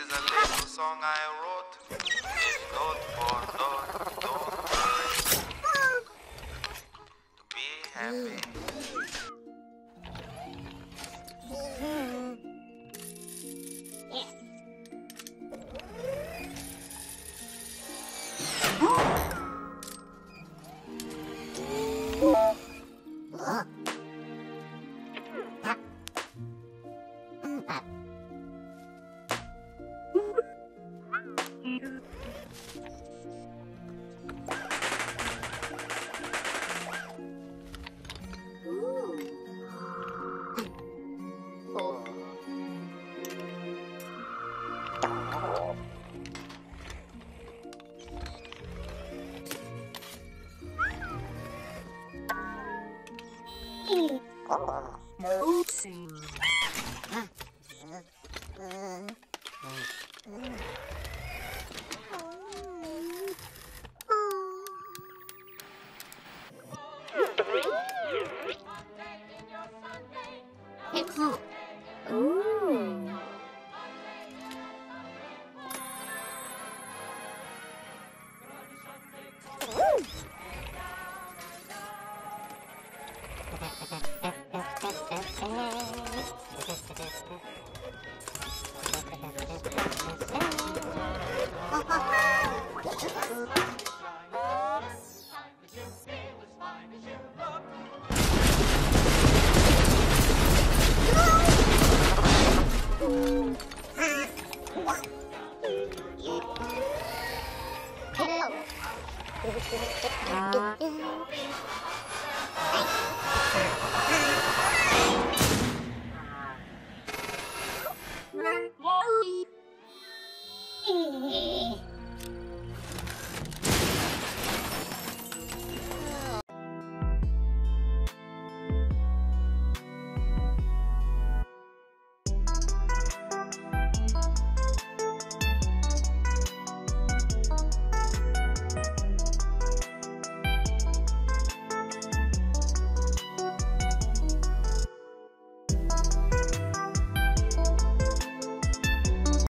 is a little song I wrote. Note for note, don't worry. To be happy Oopsie. これで決まっ？